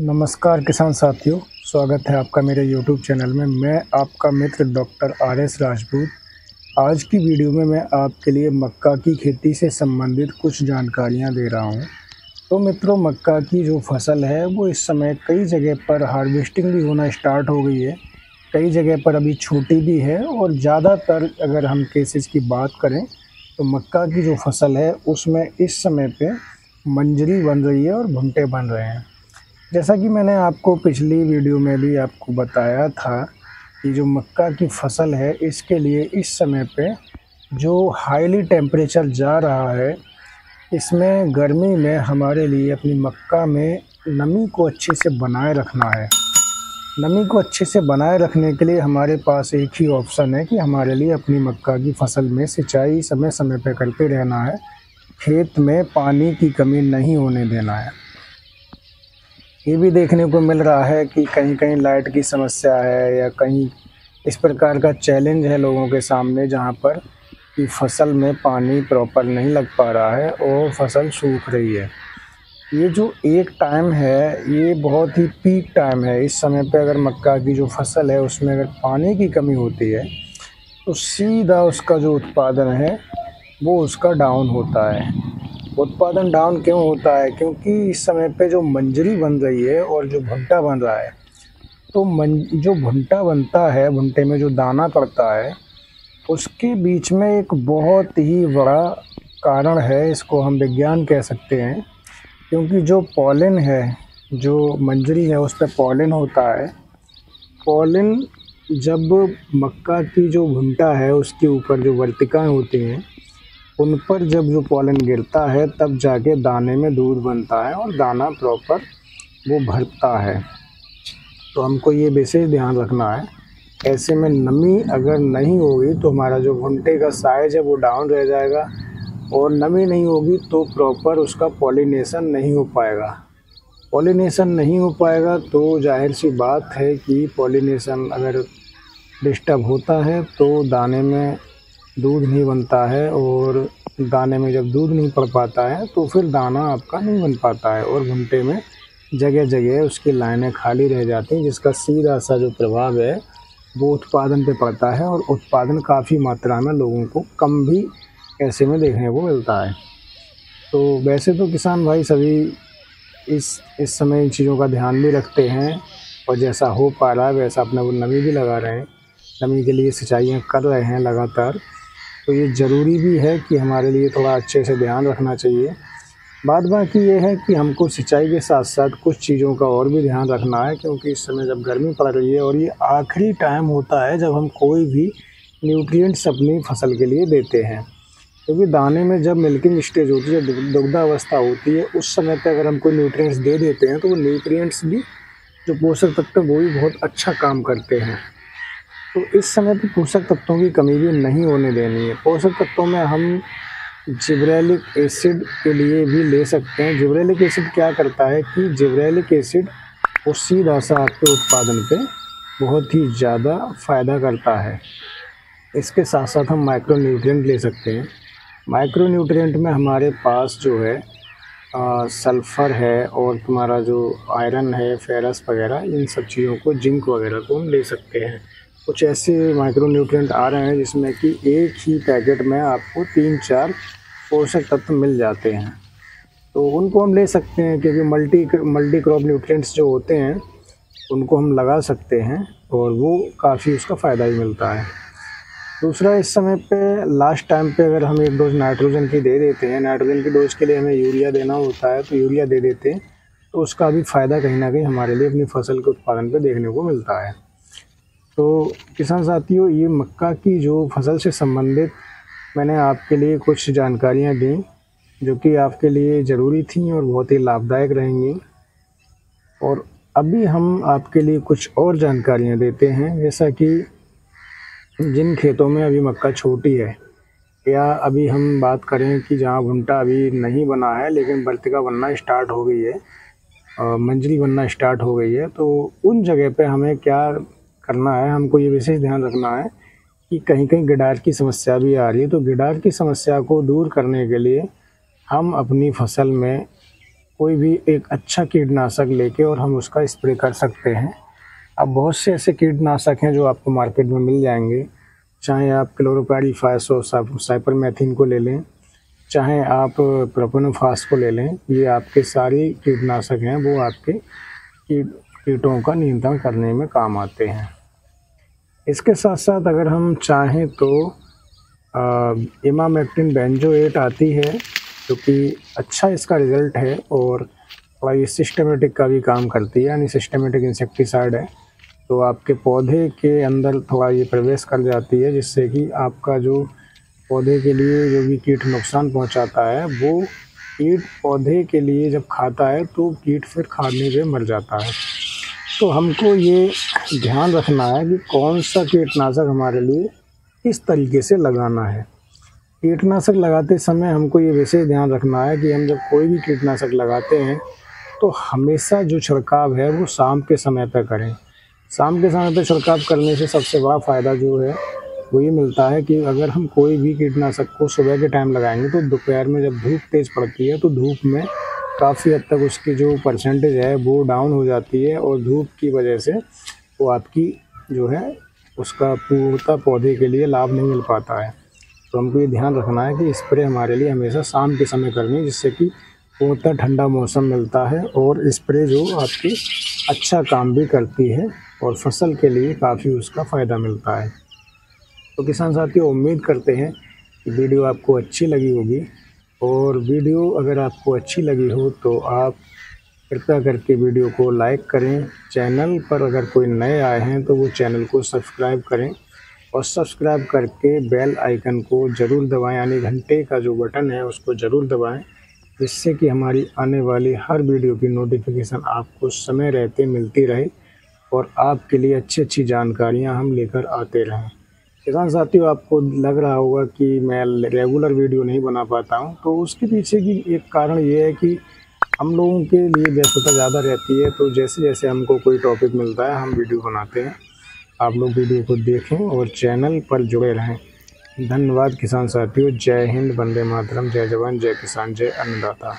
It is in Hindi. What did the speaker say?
नमस्कार किसान साथियों, स्वागत है आपका मेरे YouTube चैनल में। मैं आपका मित्र डॉक्टर आर एस राजपूत। आज की वीडियो में मैं आपके लिए मक्का की खेती से संबंधित कुछ जानकारियाँ दे रहा हूँ। तो मित्रों, मक्का की जो फ़सल है, वो इस समय कई जगह पर हार्वेस्टिंग भी होना स्टार्ट हो गई है। कई जगह पर अभी छोटी भी है और ज़्यादातर अगर हम केसेस की बात करें तो मक्का की जो फ़सल है, उसमें इस समय पर मंजरी बन रही है और भुंटे बन रहे हैं। जैसा कि मैंने आपको पिछली वीडियो में भी आपको बताया था कि जो मक्का की फ़सल है, इसके लिए इस समय पे जो हाईली टेम्परेचर जा रहा है, इसमें गर्मी में हमारे लिए अपनी मक्का में नमी को अच्छे से बनाए रखना है। नमी को अच्छे से बनाए रखने के लिए हमारे पास एक ही ऑप्शन है कि हमारे लिए अपनी मक्का की फ़सल में सिंचाई समय समय पर करते रहना है। खेत में पानी की कमी नहीं होने देना है। ये भी देखने को मिल रहा है कि कहीं कहीं लाइट की समस्या है या कहीं इस प्रकार का चैलेंज है लोगों के सामने जहाँ पर कि फ़सल में पानी प्रॉपर नहीं लग पा रहा है और फ़सल सूख रही है। ये जो एक टाइम है, ये बहुत ही पीक टाइम है। इस समय पे अगर मक्का की जो फ़सल है, उसमें अगर पानी की कमी होती है तो सीधा उसका जो उत्पादन है, वो उसका डाउन होता है। उत्पादन डाउन क्यों होता है? क्योंकि इस समय पे जो मंजरी बन रही है और जो भुट्टा बन रहा है तो मन, जो भुट्टा बनता है, भुट्टे में जो दाना पड़ता है, उसके बीच में एक बहुत ही बड़ा कारण है, इसको हम विज्ञान कह सकते हैं। क्योंकि जो पॉलिन है, जो मंजरी है, उस पर पॉलिन होता है। पॉलिन जब मक्का की जो भुट्टा है, उसके ऊपर जो वर्तिकाएँ होती हैं उन पर जब जो पॉलन गिरता है, तब जाके दाने में दूध बनता है और दाना प्रॉपर वो भरता है। तो हमको ये विशेष ध्यान रखना है। ऐसे में नमी अगर नहीं होगी तो हमारा जो घुंटे का साइज़ है, वो डाउन रह जाएगा। और नमी नहीं होगी तो प्रॉपर उसका पॉलिनेशन नहीं हो पाएगा। पॉलिनेशन नहीं हो पाएगा तो ज़ाहिर सी बात है कि पॉलिनेशन अगर डिस्टर्ब होता है तो दाने में दूध नहीं बनता है और दाने में जब दूध नहीं पड़ पाता है तो फिर दाना आपका नहीं बन पाता है और घंटे में जगह जगह उसकी लाइनें खाली रह जाती हैं, जिसका सीधा सा जो प्रभाव है, वो उत्पादन पे पड़ता है और उत्पादन काफ़ी मात्रा में लोगों को कम भी ऐसे में देखने को मिलता है। तो वैसे तो किसान भाई सभी इस इस समय इन चीज़ों का ध्यान भी रखते हैं और जैसा हो पा रहा है, वैसा अपना वो नमी भी लगा रहे हैं। नमी के लिए सिंचाइयाँ कर रहे हैं लगातार। तो ये ज़रूरी भी है कि हमारे लिए थोड़ा अच्छे से ध्यान रखना चाहिए। बात बाकी ये है कि हमको सिंचाई के साथ साथ कुछ चीज़ों का और भी ध्यान रखना है, क्योंकि इस समय जब गर्मी पड़ रही है और ये आखिरी टाइम होता है जब हम कोई भी न्यूट्रिएंट्स अपनी फ़सल के लिए देते हैं। क्योंकि दाने में जब मिल्किंग स्टेज होती है दुग्धावस्था होती है, उस समय पर अगर हम कोई न्यूट्रिएंट्स दे देते हैं तो वो न्यूट्रिएंट्स भी, जो पोषक तत्व, वो भी बहुत अच्छा काम करते हैं। तो इस समय पे पोषक तत्वों की कमी भी नहीं होने देनी है। पोषक तत्वों में हम जिब्रेलिक एसिड के लिए भी ले सकते हैं। जिब्रेलिक एसिड क्या करता है कि जिब्रेलिक एसिड वो सीधा सा आपके उत्पादन पे बहुत ही ज़्यादा फ़ायदा करता है। इसके साथ साथ हम माइक्रो न्यूट्रिएंट ले सकते हैं। माइक्रो न्यूट्रिएंट में हमारे पास जो है आ, सल्फ़र है और तुम्हारा जो आयरन है फेरस वगैरह इन सब चीज़ों को जिंक वगैरह को हम ले सकते हैं। कुछ ऐसे माइक्रो न्यूट्रिएंट आ रहे हैं जिसमें कि एक ही पैकेट में आपको तीन चार पोषक तत्व मिल जाते हैं। तो उनको हम ले सकते हैं क्योंकि मल्टी मल्टी क्रॉप न्यूट्रिएंट्स जो होते हैं, उनको हम लगा सकते हैं और वो काफ़ी उसका फ़ायदा भी मिलता है। दूसरा, इस समय पे लास्ट टाइम पे अगर हम एक डोज नाइट्रोजन की दे देते हैं नाइट्रोजन की डोज के लिए हमें यूरिया देना होता है तो यूरिया दे देते हैं तो उसका भी फ़ायदा कहीं ना कहीं हमारे लिए अपनी फ़सल के उत्पादन पे देखने को मिलता है। तो किसान साथियों, ये मक्का की जो फ़सल से संबंधित मैंने आपके लिए कुछ जानकारियाँ दी, जो कि आपके लिए ज़रूरी थी और बहुत ही लाभदायक रहेंगी। और अभी हम आपके लिए कुछ और जानकारियाँ देते हैं, जैसा कि जिन खेतों में अभी मक्का छोटी है, या अभी हम बात करें कि जहाँ भुंटा अभी नहीं बना है, लेकिन बर्तिका बनना स्टार्ट हो गई है मंजरी बनना स्टार्ट हो गई है तो उन जगह पे हमें क्या करना है, हमको ये विशेष ध्यान रखना है कि कहीं कहीं गिडार की समस्या भी आ रही है। तो गिडार की समस्या को दूर करने के लिए हम अपनी फ़सल में कोई भी एक अच्छा कीटनाशक लेके और हम उसका स्प्रे कर सकते हैं। अब बहुत से ऐसे कीटनाशक हैं जो आपको मार्केट में मिल जाएँगे। चाहे आप क्लोरोपारीफास और साइपरमेथिन को ले लें, चाहे आप प्रोपोनोफास को ले लें, ये आपके सारे कीटनाशक हैं, वो आपके कीट, कीटों का नियंत्रण करने में काम आते हैं। इसके साथ साथ अगर हम चाहें तो इमाम एक्टिन बेंजो एट आती है, जो कि अच्छा इसका रिज़ल्ट है और थोड़ा ये सिस्टमेटिक का भी काम करती है, यानी सिस्टमेटिक इंसेक्टिसाइड है। तो आपके पौधे के अंदर थोड़ा ये प्रवेश कर जाती है, जिससे कि आपका जो पौधे के लिए जो भी कीट नुकसान पहुंचाता है, वो कीट पौधे के लिए जब खाता है तो कीट फिर खाने पे मर जाता है। तो हमको ये ध्यान रखना है कि कौन सा कीटनाशक हमारे लिए किस तरीके से लगाना है। कीटनाशक लगाते समय हमको ये विशेष ध्यान रखना है कि हम जब कोई भी कीटनाशक लगाते हैं तो हमेशा जो छिड़काव है वो शाम के समय पर करें। शाम के समय पर छिड़काव करने से सबसे बड़ा फ़ायदा जो है वो ये मिलता है कि अगर हम कोई भी कीटनाशक को सुबह के टाइम लगाएँगे तो दोपहर में जब धूप तेज़ पड़ती है तो धूप में काफ़ी हद तक उसकी जो परसेंटेज है, वो डाउन हो जाती है और धूप की वजह से वो आपकी जो है, उसका पूर्णता पौधे के लिए लाभ नहीं मिल पाता है। तो हमको ये ध्यान रखना है कि स्प्रे हमारे लिए हमेशा शाम के समय करनी है, जिससे कि पूर्णतः ठंडा मौसम मिलता है और स्प्रे जो आपकी अच्छा काम भी करती है और फ़सल के लिए काफ़ी उसका फ़ायदा मिलता है। तो किसान साथियों, उम्मीद करते हैं कि वीडियो आपको अच्छी लगी होगी। और वीडियो अगर आपको अच्छी लगी हो तो आप कृपया करके वीडियो को लाइक करें। चैनल पर अगर कोई नए आए हैं तो वो चैनल को सब्सक्राइब करें और सब्सक्राइब करके बेल आइकन को ज़रूर दबाएँ, यानी घंटे का जो बटन है उसको ज़रूर दबाएँ, जिससे कि हमारी आने वाली हर वीडियो की नोटिफिकेशन आपको समय रहते मिलती रहे और आपके लिए अच्छी अच्छी जानकारियाँ हम लेकर आते रहें। किसान साथियों, आपको लग रहा होगा कि मैं रेगुलर वीडियो नहीं बना पाता हूँ तो उसके पीछे की एक कारण ये है कि हम लोगों के लिए व्यस्तता ज़्यादा रहती है तो जैसे जैसे हमको कोई टॉपिक मिलता है, हम वीडियो बनाते हैं। आप लोग वीडियो को देखें और चैनल पर जुड़े रहें। धन्यवाद किसान साथियों, जय हिंद, वंदे मातरम, जय जवान, जय किसान, जय अन्नदाता।